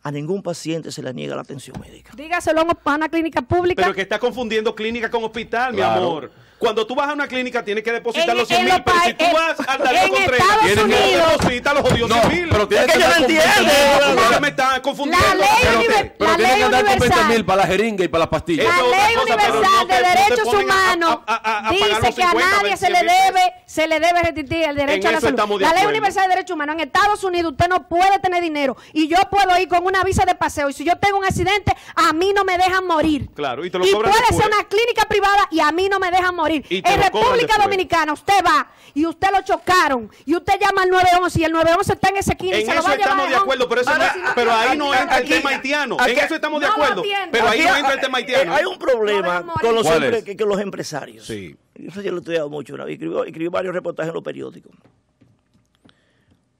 Speaker 1: A ningún paciente se le niega la atención médica.
Speaker 2: Dígaselo a una clínica pública.
Speaker 4: Pero que está confundiendo clínica con hospital, mi amor. Cuando tú vas a una clínica tienes que depositar
Speaker 2: En-
Speaker 4: los 100
Speaker 2: en
Speaker 4: mil, pero si tú vas al Darío Contreras, tienes que depositar los jodidos
Speaker 3: No,
Speaker 4: 100 mil.
Speaker 3: pero tiene
Speaker 1: Es que
Speaker 3: que
Speaker 1: yo no
Speaker 3: andar con
Speaker 1: entiendo.
Speaker 3: 20 mil.
Speaker 4: Porque
Speaker 2: La-
Speaker 4: me están confundiendo.
Speaker 2: la ley
Speaker 3: Pero,
Speaker 2: univer-
Speaker 3: te- pero
Speaker 2: la
Speaker 3: tiene
Speaker 2: ley
Speaker 3: que andar con 20
Speaker 2: universal.
Speaker 3: mil para la jeringa y para las pastillas.
Speaker 2: La ley
Speaker 4: cosa,
Speaker 2: universal
Speaker 4: no
Speaker 2: de
Speaker 4: te
Speaker 2: derechos humanos
Speaker 4: a- a- a pagar
Speaker 2: dice que a
Speaker 4: 50,
Speaker 2: nadie se
Speaker 4: 100
Speaker 2: le debe se le debe restituir el derecho
Speaker 4: En
Speaker 2: a la salud. La ley universal de derechos humanos en Estados Unidos usted no puede tener dinero y yo puedo ir con una visa de paseo y si yo tengo un accidente a mí no me dejan morir.
Speaker 4: Claro, y te lo
Speaker 2: y puede ser una clínica privada y a mí no me dejan morir.
Speaker 4: Y
Speaker 2: En
Speaker 4: lo
Speaker 2: República. Dominicana usted va y usted lo chocaron y usted llama al 911 y el 911 está en ese esquina y
Speaker 4: En
Speaker 2: se lo
Speaker 4: eso
Speaker 2: va a llevar
Speaker 4: estamos de acuerdo, pero, eso
Speaker 1: Ahora,
Speaker 4: no- pero ahí no
Speaker 1: aquí-
Speaker 4: entra el tema haitiano.
Speaker 1: aquí-
Speaker 4: En eso estamos de
Speaker 2: no lo
Speaker 4: acuerdo. Pero ahí
Speaker 1: Aquí
Speaker 4: no
Speaker 1: hay-
Speaker 4: entra el tema haitiano.
Speaker 1: Hay un problema
Speaker 2: No
Speaker 1: con los,
Speaker 3: ¿Cuál
Speaker 1: empre-
Speaker 3: es?
Speaker 1: que- con los empresarios.
Speaker 4: Sí.
Speaker 1: Eso yo lo he estudiado mucho. una vez. Escribió, escribió varios reportajes en los periódicos.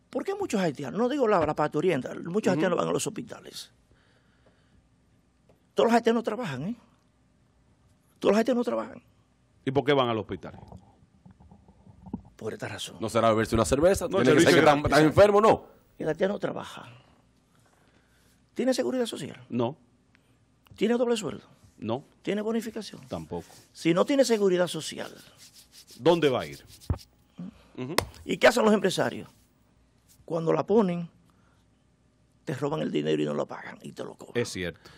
Speaker 1: ¿Por qué muchos haitianos? No digo la, la parte oriental. Muchos haitianos van a los hospitales. Todos los haitianos trabajan, ¿eh? Todos los haitianos trabajan.
Speaker 4: ¿Y por qué van al hospital?
Speaker 1: Por esta razón.
Speaker 3: No será beberse una cerveza.
Speaker 4: No,
Speaker 3: Tiene que ser
Speaker 4: servicio
Speaker 3: que están,
Speaker 4: gratis.
Speaker 3: están enfermos, no.
Speaker 1: El haitiano trabaja. ¿Tiene seguridad social?
Speaker 4: No,
Speaker 1: ¿Tiene doble sueldo?
Speaker 4: no,
Speaker 1: ¿Tiene bonificación?
Speaker 4: tampoco.
Speaker 1: Si no tiene seguridad social,
Speaker 4: ¿Dónde va a ir?
Speaker 1: ¿y qué hacen los empresarios? Cuando la ponen, te roban el dinero y no lo pagan y te lo cobran.
Speaker 4: Es cierto.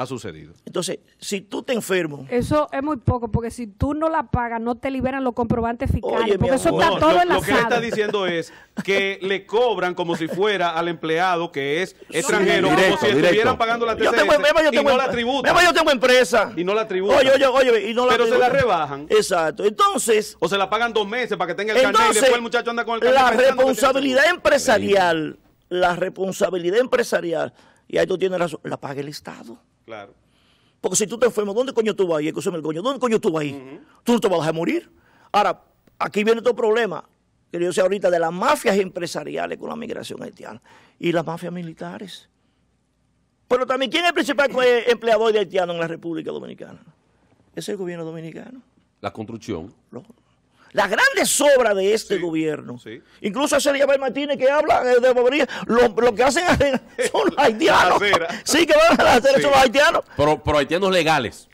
Speaker 4: Ha sucedido.
Speaker 1: Entonces, si tú te enfermo,
Speaker 2: Eso es muy poco, porque si tú no la pagas, no te liberan los comprobantes fiscales.
Speaker 1: Oye,
Speaker 2: porque eso está
Speaker 4: No,
Speaker 2: todo
Speaker 4: lo, lo
Speaker 2: enlazado.
Speaker 4: que él está diciendo es que le cobran como si fuera al empleado que es extranjero, como
Speaker 3: directo,
Speaker 4: si
Speaker 3: directo.
Speaker 4: estuvieran pagando la
Speaker 1: yo
Speaker 4: TCS
Speaker 1: tengo, Mema, yo
Speaker 4: y
Speaker 1: tengo,
Speaker 4: no la
Speaker 1: Mema,
Speaker 4: tributan.
Speaker 1: yo tengo empresa.
Speaker 4: Y no la tributan.
Speaker 1: Oye, oye, oye, y no la
Speaker 4: Pero se la rebajan.
Speaker 1: Exacto. Entonces,
Speaker 4: O se la pagan dos meses para que tenga el carnet y
Speaker 1: entonces
Speaker 4: después el muchacho anda con el carnet.
Speaker 1: la responsabilidad empresarial, la responsabilidad empresarial, y ahí tú tienes razón, la paga el Estado.
Speaker 4: Claro.
Speaker 1: Porque si tú te enfermas, ¿dónde coño tú vas ahí? Escúchame el coño, ¿dónde coño tú vas ahí? Tú no te vas a dejar morir. Ahora, aquí viene otro problema, que yo sé ahorita, de las mafias empresariales con la migración haitiana y las mafias militares. Pero también, ¿quién es el principal eh, empleador de haitianos en la República Dominicana? Es el gobierno dominicano.
Speaker 3: La construcción.
Speaker 1: Las grandes obras de este gobierno.
Speaker 4: sí.
Speaker 1: Incluso ese Abel Martínez que habla eh, de bobería, lo, lo que hacen son los haitianos. sí, que van a la acera
Speaker 4: Sí.
Speaker 1: son los haitianos.
Speaker 3: Pero, pero haitianos legales.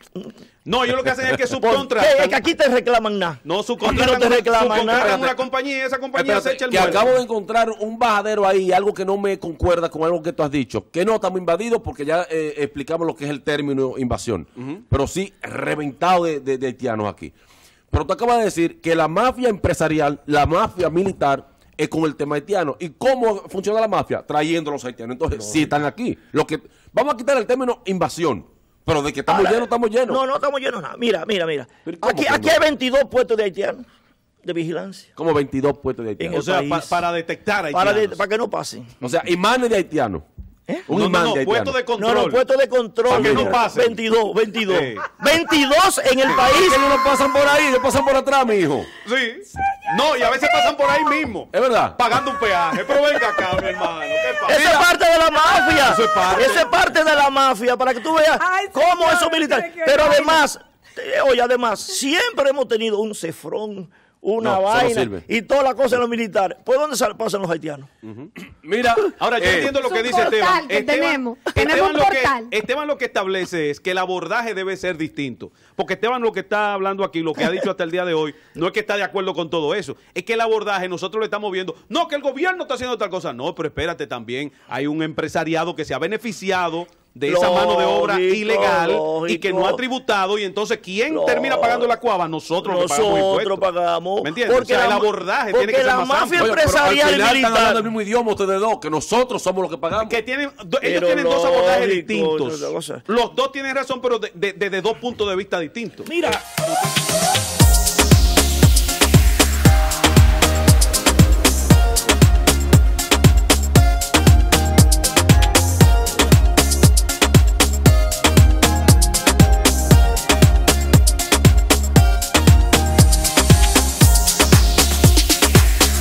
Speaker 4: No, ellos lo que hacen es que subcontratan.
Speaker 1: Es que aquí te reclaman nada.
Speaker 4: No,
Speaker 1: Aquí
Speaker 4: subcontratan,
Speaker 1: no te reclaman
Speaker 4: subcontratan
Speaker 1: nada.
Speaker 4: una compañía y esa compañía se echa el
Speaker 3: que
Speaker 4: muerto.
Speaker 3: acabo de encontrar un bajadero ahí, algo que no me concuerda con algo que tú has dicho. Que no estamos invadidos porque ya eh, explicamos lo que es el término invasión. Pero sí reventado de, de- de haitianos aquí. Pero tú acabas de decir que la mafia empresarial, la mafia militar, es con el tema haitiano. ¿Y cómo funciona la mafia? Trayendo a los haitianos. Entonces, sí están aquí. Lo que, vamos a quitar el término invasión. Pero de que estamos
Speaker 1: Ahora,
Speaker 3: llenos, estamos llenos.
Speaker 1: No, no estamos llenos nada. Mira, mira, mira.
Speaker 3: Pero ¿cómo
Speaker 1: Aquí, aquí hay 22 puestos de haitianos de vigilancia.
Speaker 3: Como 22 puestos de haitianos.
Speaker 4: O sea, pa- para detectar
Speaker 1: Para, de-
Speaker 4: haitianos.
Speaker 1: para que no pasen.
Speaker 3: O sea, imanes de haitianos.
Speaker 1: ¿Eh?
Speaker 3: Un
Speaker 4: No, no,
Speaker 3: imán
Speaker 4: no,
Speaker 3: de
Speaker 4: puesto de control.
Speaker 1: No, no, puestos de control.
Speaker 4: Para que no pasen.
Speaker 1: 22, 22.
Speaker 4: Sí.
Speaker 1: 22 en el país.
Speaker 3: Que no pasan por ahí, lo pasan por atrás, mi hijo.
Speaker 4: Sí. No, y a veces pasan por ahí mismo.
Speaker 3: Es verdad.
Speaker 4: Pagando un peaje. Pero venga acá, mi hermano. ¿Qué pasa?
Speaker 1: Esa es parte de la mafia.
Speaker 4: Eso es parte.
Speaker 1: Esa es parte de la mafia, para que tú veas
Speaker 2: Ay,
Speaker 1: cómo
Speaker 2: señor,
Speaker 1: esos militares. Pero además, eh, oye, además, siempre hemos tenido un cefrón, una
Speaker 3: No, eso no
Speaker 1: vaina
Speaker 3: sirve.
Speaker 1: y todas las cosas en los militares. ¿Por dónde sal- pasan los haitianos?
Speaker 3: Mira,
Speaker 4: Ahora, yo
Speaker 3: eh,
Speaker 4: entiendo lo que dice Esteban.
Speaker 2: que
Speaker 4: Esteban,
Speaker 2: tenemos.
Speaker 4: Esteban
Speaker 2: Tenemos
Speaker 4: lo que. Esteban lo que establece es que el abordaje debe ser distinto. Porque Esteban lo que está hablando aquí, lo que ha dicho hasta el día de hoy, no es que está de acuerdo con todo eso. Es que el abordaje nosotros le estamos viendo. No, que el gobierno está haciendo tal cosa. No, pero espérate también. Hay un empresariado que se ha beneficiado de esa mano de obra
Speaker 1: Lógico,
Speaker 4: ilegal y
Speaker 1: lógico.
Speaker 4: que no ha tributado. Y entonces, ¿quién
Speaker 1: Lógico.
Speaker 4: termina pagando la cuava? Nosotros,
Speaker 1: Nosotros
Speaker 4: impuestos.
Speaker 1: pagamos.
Speaker 4: ¿Me entiendes?
Speaker 1: Porque
Speaker 4: o sea,
Speaker 1: la-
Speaker 4: el abordaje
Speaker 1: porque
Speaker 4: tiene que ser
Speaker 1: la
Speaker 4: más
Speaker 1: mafia
Speaker 4: amplio.
Speaker 3: oye, al
Speaker 1: empresarial y
Speaker 3: final están hablando el mismo idioma ustedes dos, que nosotros somos los que pagamos.
Speaker 4: que tienen, do- ellos
Speaker 1: Pero
Speaker 4: tienen dos abordajes
Speaker 1: lógico,
Speaker 4: distintos. Los dos tienen razón, pero desde de, de dos puntos de vista distintos.
Speaker 1: Mira,